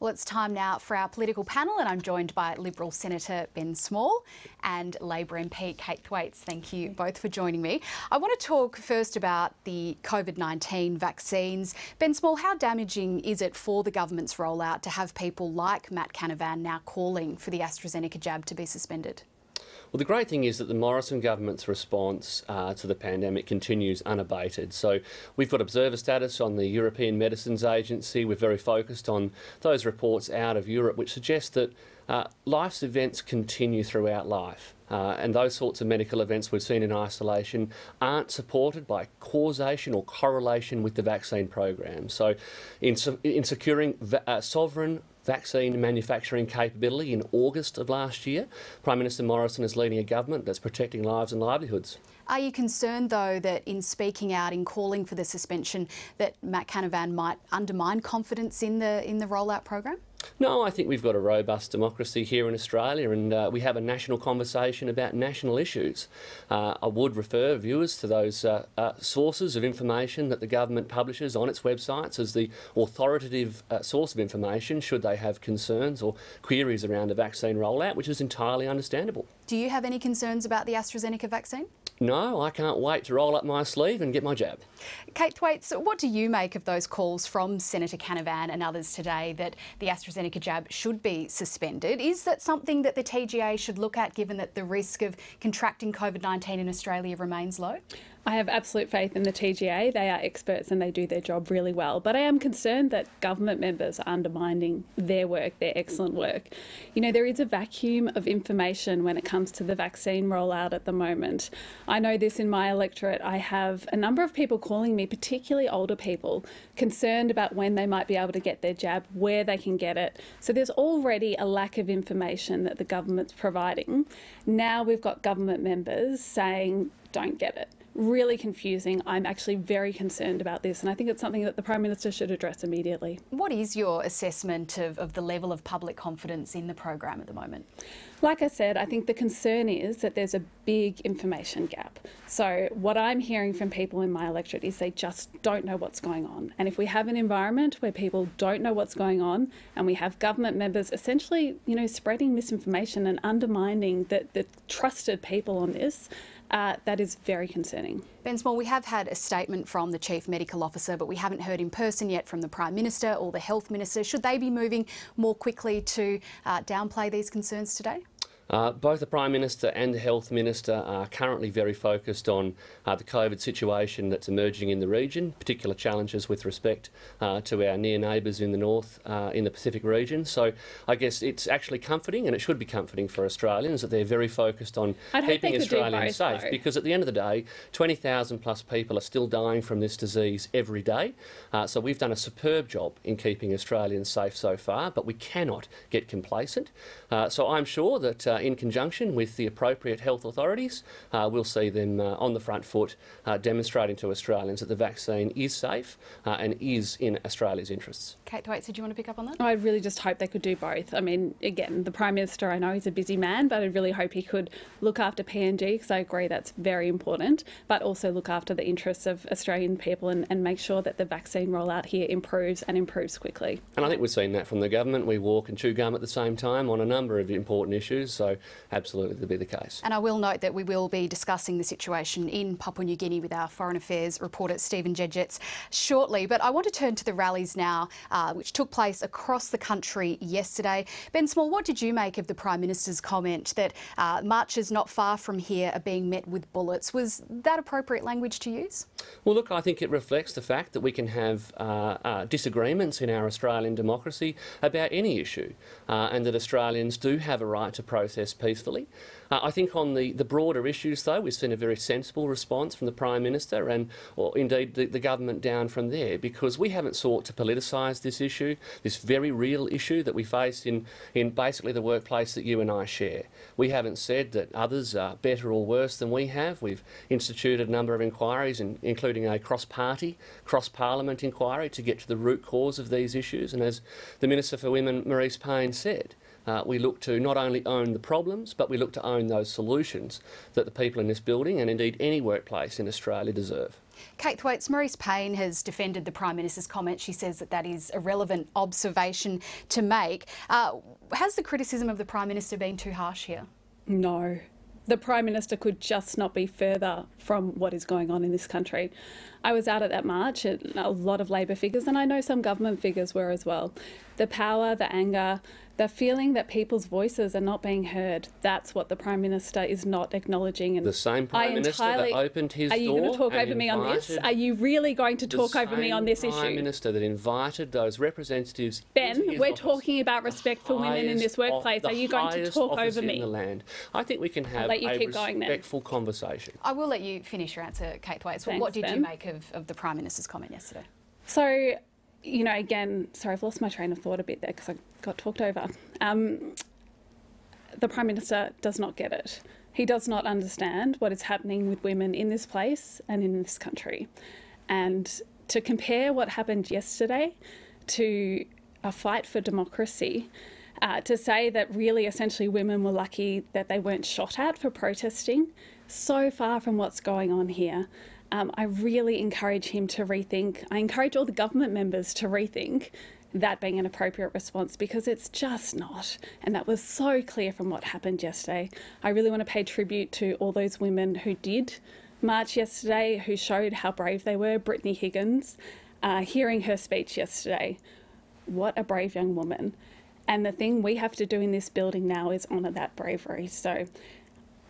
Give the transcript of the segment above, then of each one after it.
Well, it's time now for our political panel, and I'm joined by Liberal Senator Ben Small and Labor MP Kate Thwaites. Thank you both for joining me. I want to talk first about the COVID 19 vaccines. Ben Small, how damaging is it for the government's rollout to have people like Matt Canavan now calling for the AstraZeneca jab to be suspended? Well, the great thing is that the Morrison government's response uh, to the pandemic continues unabated. So we've got observer status on the European Medicines Agency. We're very focused on those reports out of Europe which suggest that uh, life's events continue throughout life. Uh, and those sorts of medical events we've seen in isolation aren't supported by causation or correlation with the vaccine program. So, in, in securing uh, sovereign vaccine manufacturing capability in August of last year. Prime Minister Morrison is leading a government that's protecting lives and livelihoods. Are you concerned, though, that in speaking out, in calling for the suspension, that Matt Canavan might undermine confidence in the in the rollout program? No, I think we've got a robust democracy here in Australia and uh, we have a national conversation about national issues. Uh, I would refer viewers to those uh, uh sources of information that the government publishes on its websites as the authoritative uh, source of information should they have concerns or queries around a vaccine rollout, which is entirely understandable. Do you have any concerns about the AstraZeneca vaccine? No, I can't wait to roll up my sleeve and get my jab. Kate Thwaites, what do you make of those calls from Senator Canavan and others today that the AstraZeneca jab should be suspended? Is that something that the TGA should look at given that the risk of contracting COVID 19 in Australia remains low? I have absolute faith in the TGA. They are experts and they do their job really well. But I am concerned that government members are undermining their work, their excellent work. You know, there is a vacuum of information when it comes to the vaccine rollout at the moment. I know this in my electorate. I have a number of people calling me, particularly older people, concerned about when they might be able to get their jab, where they can get it. So there's already a lack of information that the government's providing. Now we've got government members saying, don't get it really confusing. I'm actually very concerned about this, and I think it's something that the Prime Minister should address immediately. What is your assessment of, of the level of public confidence in the program at the moment? Like I said, I think the concern is that there's a big information gap. So, what I'm hearing from people in my electorate is they just don't know what's going on. And if we have an environment where people don't know what's going on, and we have government members essentially, you know, spreading misinformation and undermining the, the trusted people on this, uh, that is very concerning. Ben Small, we have had a statement from the Chief Medical Officer, but we haven't heard in person yet from the Prime Minister or the Health Minister. Should they be moving more quickly to uh, downplay these concerns today? Uh, both the Prime Minister and the Health Minister are currently very focused on uh, the COVID situation that's emerging in the region, particular challenges with respect uh, to our near neighbours in the north, uh, in the Pacific region. So I guess it's actually comforting, and it should be comforting for Australians, that they're very focused on I'd keeping Australians safe. Though. Because at the end of the day, 20,000 plus people are still dying from this disease every day. Uh, so we've done a superb job in keeping Australians safe so far, but we cannot get complacent. Uh, so I'm sure that in conjunction with the appropriate health authorities, uh, we'll see them uh, on the front foot uh, demonstrating to Australians that the vaccine is safe uh, and is in Australia's interests. Kate Thwaites, did you want to pick up on that? I really just hope they could do both. I mean, again, the Prime Minister, I know he's a busy man, but I really hope he could look after PNG because I agree that's very important, but also look after the interests of Australian people and, and make sure that the vaccine rollout here improves and improves quickly. And I think we've seen that from the government. We walk and chew gum at the same time on a number of important issues. So absolutely to be the case. And I will note that we will be discussing the situation in Papua New Guinea with our Foreign Affairs reporter Stephen Dziedzic shortly. But I want to turn to the rallies now, uh, which took place across the country yesterday. Ben Small, what did you make of the Prime Minister's comment that uh, marches not far from here are being met with bullets? Was that appropriate language to use? Well, look, I think it reflects the fact that we can have uh, uh disagreements in our Australian democracy about any issue uh, and that Australians do have a right to peacefully peacefully. Uh, I think on the, the broader issues, though, we've seen a very sensible response from the Prime Minister and, or indeed, the, the government down from there, because we haven't sought to politicise this issue, this very real issue that we face in, in basically the workplace that you and I share. We haven't said that others are better or worse than we have. We've instituted a number of inquiries, in, including a cross-party, cross-parliament inquiry to get to the root cause of these issues. And as the Minister for Women, Marise Payne, said, uh, we look to not only own the problems, but we look to own those solutions that the people in this building and indeed any workplace in Australia deserve. Kate Thwaites, Marise Payne has defended the Prime Minister's comment. She says that that is a relevant observation to make. Uh, has the criticism of the Prime Minister been too harsh here? No. The Prime Minister could just not be further from what is going on in this country. I was out at that march, and a lot of Labor figures, and I know some government figures were as well. The power, the anger, the feeling that people's voices are not being heard, that's what the Prime Minister is not acknowledging. And the same Prime Minister that opened his door. Are you going to talk over me on this? Are you really going to talk over me on this Prime issue? Prime Minister that invited those representatives. Ben, we're talking about respect for women in this workplace. Are you going to talk over me? In the land. I think we can have a respectful conversation. I will let you finish your answer, Kate Thwaites. Thanks, what did ben. you make of, of the Prime Minister's comment yesterday? So, you know, again, sorry, I've lost my train of thought a bit there because I got talked over. Um, the Prime Minister does not get it. He does not understand what is happening with women in this place and in this country. And to compare what happened yesterday to a fight for democracy, uh, to say that really essentially women were lucky that they weren't shot at for protesting, so far from what's going on here um, I really encourage him to rethink. I encourage all the government members to rethink that being an appropriate response because it's just not. And that was so clear from what happened yesterday. I really want to pay tribute to all those women who did march yesterday, who showed how brave they were. Brittany Higgins, uh, hearing her speech yesterday, what a brave young woman. And the thing we have to do in this building now is honour that bravery. So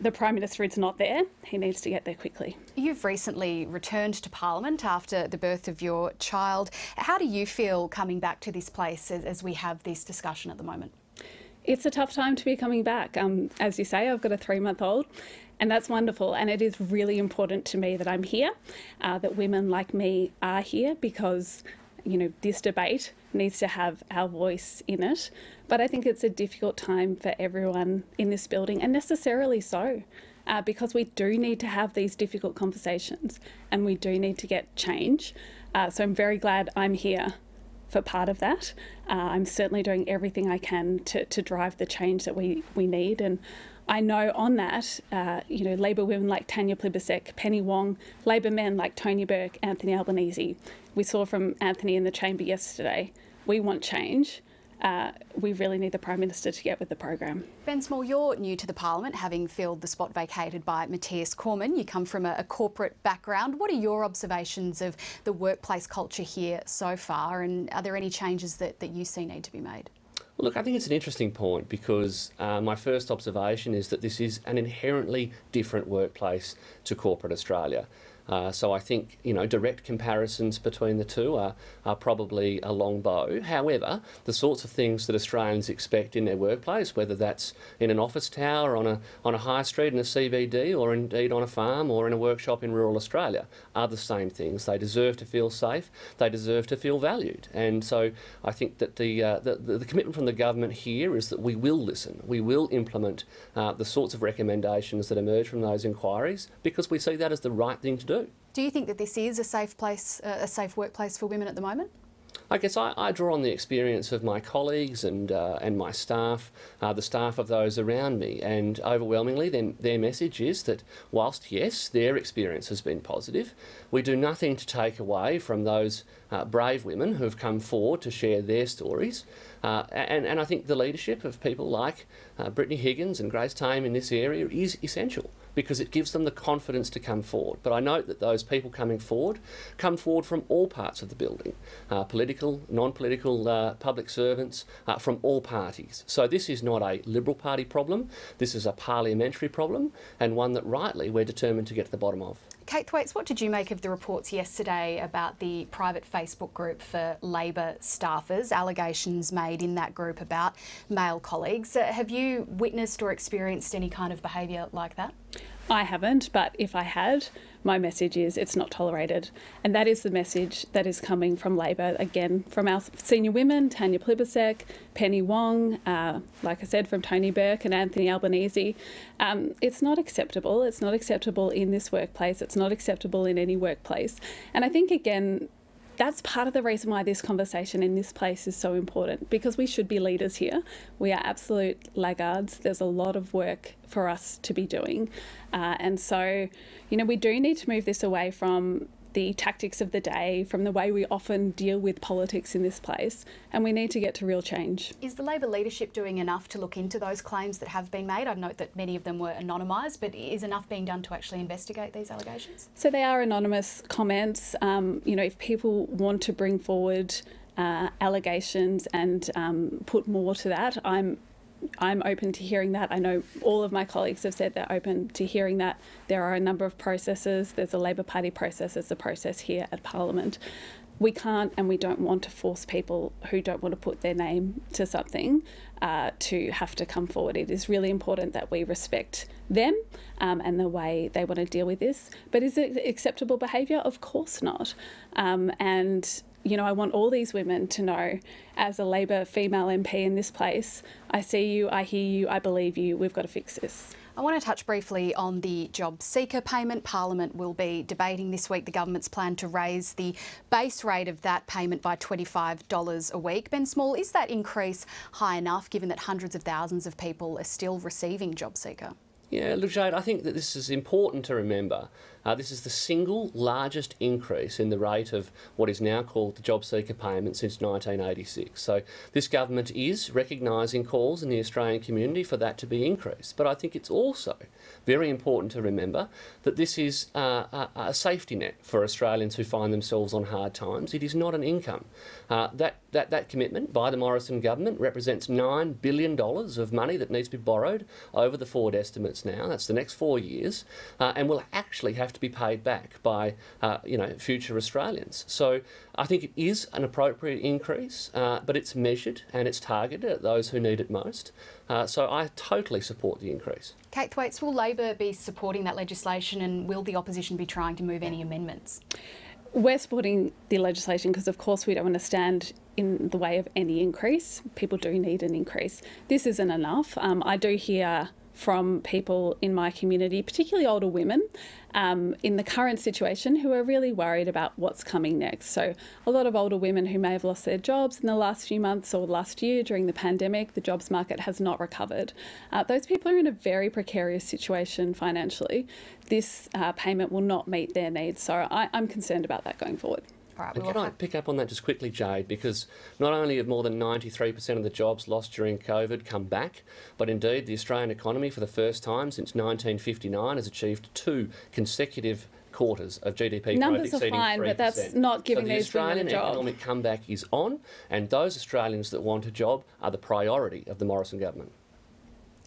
the Prime Minister is not there. He needs to get there quickly. You've recently returned to Parliament after the birth of your child. How do you feel coming back to this place as, as we have this discussion at the moment? It's a tough time to be coming back. Um, as you say, I've got a three month old, and that's wonderful. And it is really important to me that I'm here, uh, that women like me are here because you know, this debate needs to have our voice in it. But I think it's a difficult time for everyone in this building, and necessarily so, uh, because we do need to have these difficult conversations and we do need to get change. Uh, so I'm very glad I'm here for part of that. Uh, I'm certainly doing everything I can to, to drive the change that we, we need. And I know on that, uh, you know, Labor women like Tanya Plibersek, Penny Wong, Labor men like Tony Burke, Anthony Albanese. We saw from Anthony in the chamber yesterday. We want change. Uh, we really need the Prime Minister to get with the program. Ben Small, you're new to the Parliament, having filled the spot vacated by Mathias Cormann. You come from a, a, corporate background. What are your observations of the workplace culture here so far, and are there any changes that, that you see need to be made? Look, I think it's an interesting point because uh, my first observation is that this is an inherently different workplace to corporate Australia. Uh, so I think you know direct comparisons between the two are, are probably a long bow. However, the sorts of things that Australians expect in their workplace, whether that's in an office tower, on a on a high street in a CBD, or indeed on a farm or in a workshop in rural Australia, are the same things. They deserve to feel safe. They deserve to feel valued. And so I think that the uh, the, the, commitment from the government here is that we will listen. We will implement uh, the sorts of recommendations that emerge from those inquiries because we see that as the right thing to do. Do you think that this is a safe place, a safe workplace for women at the moment? I guess I, I, draw on the experience of my colleagues and uh, and my staff, uh, the staff of those around me, and overwhelmingly, their, their message is that whilst yes, their experience has been positive, we do nothing to take away from those uh, brave women who have come forward to share their stories, uh, and and I think the leadership of people like uh, Brittany Higgins and Grace Tame in this area is essential because it gives them the confidence to come forward. But I note that those people coming forward come forward from all parts of the building uh, political, non political uh, public servants uh, from all parties. So this is not a Liberal Party problem, this is a parliamentary problem and one that rightly we're determined to get to the bottom of. Kate Thwaites, what did you make of the reports yesterday about the private Facebook group for Labor staffers, allegations made in that group about male colleagues? Uh, have you witnessed or experienced any kind of behaviour like that? I haven't, but if I had, my message is it's not tolerated. And that is the message that is coming from Labor, again, from our senior women, Tanya Plibersek, Penny Wong, uh, like I said, from Tony Burke and Anthony Albanese. Um, it's not acceptable. It's not acceptable in this workplace. It's not acceptable in any workplace. And I think, again, that's part of the reason why this conversation in this place is so important because we should be leaders here. We are absolute laggards. There's a lot of work for us to be doing. Uh, and so, you know, we do need to move this away from the tactics of the day, from the way we often deal with politics in this place, and we need to get to real change. Is the Labor leadership doing enough to look into those claims that have been made? I note that many of them were anonymised, but is enough being done to actually investigate these allegations? So they are anonymous comments. Um, you know, if people want to bring forward uh, allegations and um, put more to that, I'm I'm open to hearing that. I know all of my colleagues have said they're open to hearing that. There are a number of processes. There's a Labor Party process, there's a process here at Parliament. We can't and we don't want to force people who don't want to put their name to something uh, to have to come forward. It is really important that we respect them um, and the way they want to deal with this. But is it acceptable behaviour? Of course not. Um, and you know, I want all these women to know, as a Labor female MP in this place, I see you, I hear you, I believe you, we've got to fix this. I want to touch briefly on the JobSeeker payment. Parliament will be debating this week the government's plan to raise the base rate of that payment by $25 a week. Ben Small, is that increase high enough given that hundreds of thousands of people are still receiving JobSeeker? Yeah, look, Jade, I think that this is important to remember. Uh, this is the single largest increase in the rate of what is now called the JobSeeker payment since 1986. So this government is recognising calls in the Australian community for that to be increased. But I think it's also very important to remember that this is uh, a, a, safety net for Australians who find themselves on hard times. It is not an income. Uh, that, that, that commitment by the Morrison government represents $9 billion of money that needs to be borrowed over the forward estimates now. That's the next four years, uh, and will actually have to be paid back by uh, you know future Australians. So I think it is an appropriate increase, uh, but it's measured and it's targeted at those who need it most. Uh, so I totally support the increase. Kate Thwaites, will Labor be supporting that legislation and will the opposition be trying to move any amendments? We're supporting the legislation because, of course, we don't want to stand in the way of any increase. People do need an increase. This isn't enough. Um, I do hear from people in my community, particularly older women, um, in the current situation who are really worried about what's coming next. So, a lot of older women who may have lost their jobs in the last few months or last year during the pandemic, the jobs market has not recovered. Uh, those people are in a very precarious situation financially. This uh, payment will not meet their needs. So, I, I'm concerned about that going forward. Right, can I pick up on that just quickly, Jade? Because not only have more than 93% of the jobs lost during COVID come back, but indeed the Australian economy, for the first time since 1959, has achieved two consecutive quarters of GDP Numbers growth exceeding are fine, 3%. but that's not giving so the these Australian women a job. economic comeback is on, and those Australians that want a job are the priority of the Morrison government.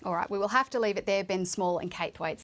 All right, we will have to leave it there. Ben Small and Kate Thwaites.